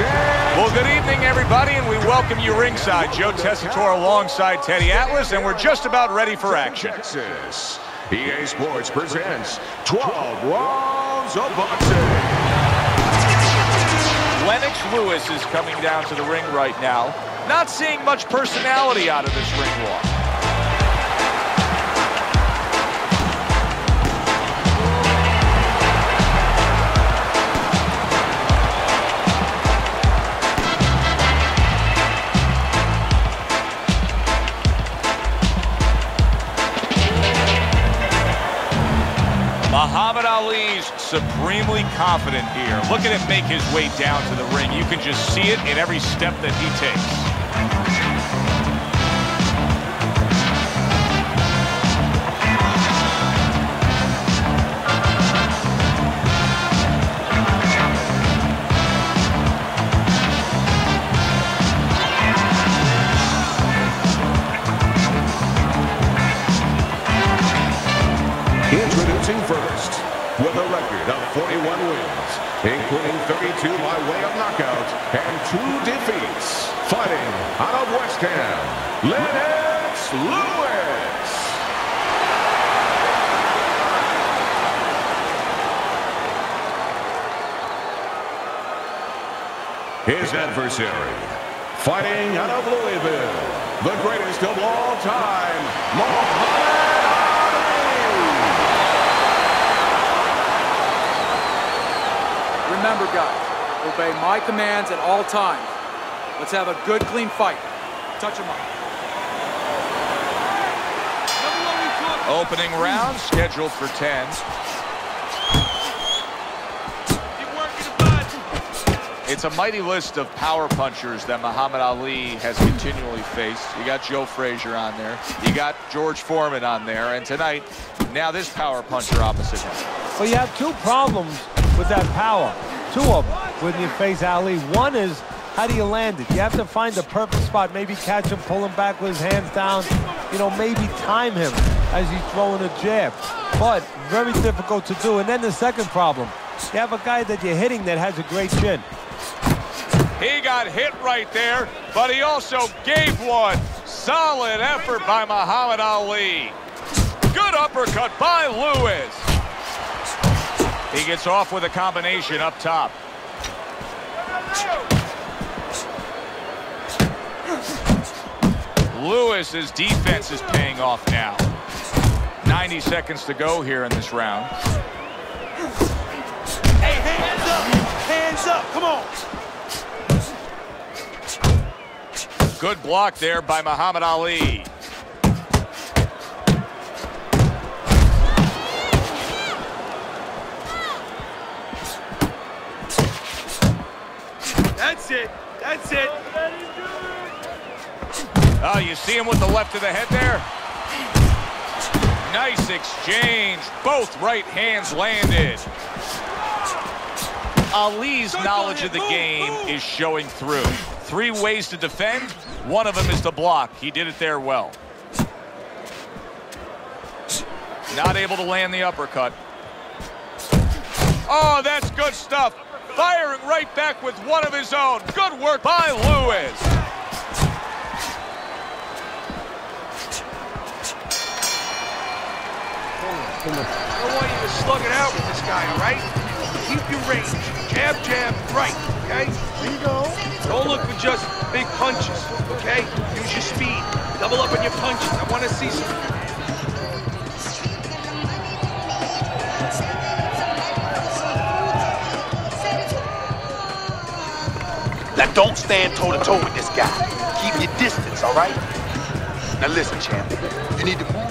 Well, good evening, everybody, and we welcome you ringside. Joe Tessitore alongside Teddy Atlas, and we're just about ready for action. Texas. EA Sports presents 12 rounds of boxing. Lennox Lewis is coming down to the ring right now. Not seeing much personality out of this ring walk. Muhammad Ali's supremely confident here. Look at him make his way down to the ring. You can just see it in every step that he takes. First, with a record of 41 wins, including 32 by way of knockout and two defeats, fighting out of West Ham, Lennox Lewis. His adversary, fighting out of Louisville, the greatest of all time, Muhammad Ali. Remember, guys, obey my commands at all times. Let's have a good, clean fight. Touch him up. Opening round scheduled for 10. It's a mighty list of power punchers that Muhammad Ali has continually faced. You got Joe Frazier on there. You got George Foreman on there. And tonight, now this power puncher opposite him. Well, you have two problems with that power. Two of them when you face Ali. One is, how do you land it? You have to find the perfect spot. Maybe catch him, pull him back with his hands down. You know, maybe time him as he's throwing a jab. But very difficult to do. And then the second problem, you have a guy that you're hitting that has a great chin. He got hit right there, but he also gave one. Solid effort by Muhammad Ali. Good uppercut by Lewis. He gets off with a combination up top. Lewis's defense is paying off now. 90 seconds to go here in this round. Hey, hands up! Hands up! Come on! Good block there by Muhammad Ali. That's it! That's it! Oh, you see him with the left of the head there? Nice exchange. Both right hands landed. Ali's knowledge of the game is showing through. Three ways to defend. One of them is to block. He did it there well. Not able to land the uppercut. Oh, that's good stuff. Firing right back with one of his own. Good work by Lewis. I don't want you to slug it out with this guy, all right? Keep your range. Jab, jab, right, okay? There you go. Don't look for just big punches, okay? Use your speed. Double up on your punches. I want to see some. Now don't stand toe to toe with this guy. Keep your distance, all right? Now listen, champ. You need to move.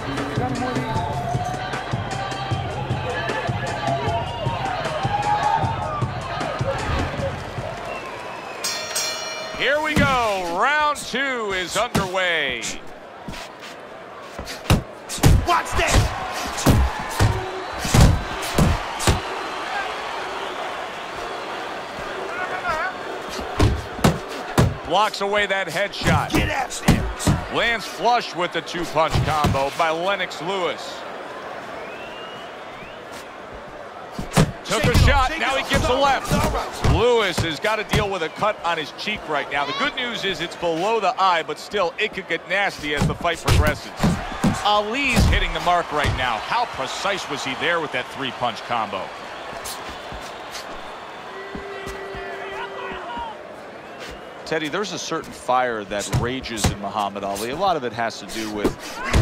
Here we go. Round two is underway. Watch that! Blocks away that headshot. Get him! Lands flush with the two-punch combo by Lennox Lewis. Took a shot, now he gives a left. Lewis has got to deal with a cut on his cheek right now. The good news is it's below the eye, but still, it could get nasty as the fight progresses. Ali's hitting the mark right now. How precise was he there with that three-punch combo? Teddy, there's a certain fire that rages in Muhammad Ali. A lot of it has to do with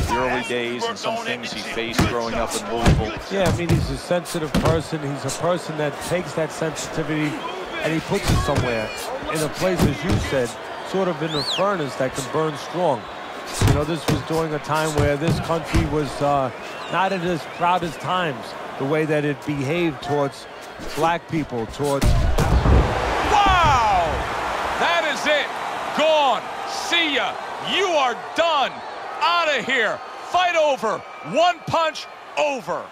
the early days and some things he faced growing up in Louisville. Yeah, I mean, he's a sensitive person. He's a person that takes that sensitivity and he puts it somewhere in a place, as you said, sort of in a furnace that can burn strong. You know, this was during a time where this country was uh, not at its proudest times, the way that it behaved towards black people, towards it. Gone. See ya. You are done. Out of here. Fight over. One punch over.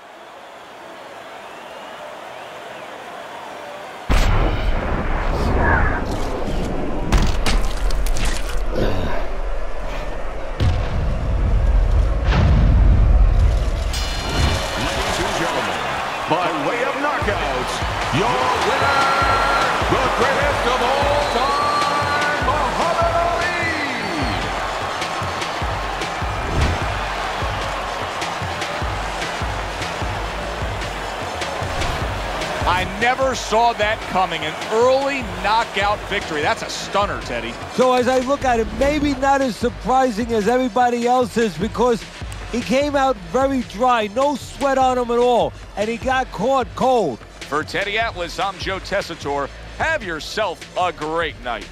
Ladies and gentlemen, by way of knockouts, your never saw that coming. An early knockout victory. That's a stunner, Teddy. So as I look at it, maybe not as surprising as everybody else is because he came out very dry, no sweat on him at all, and he got caught cold. For Teddy Atlas, I'm Joe Tessitore. Have yourself a great night.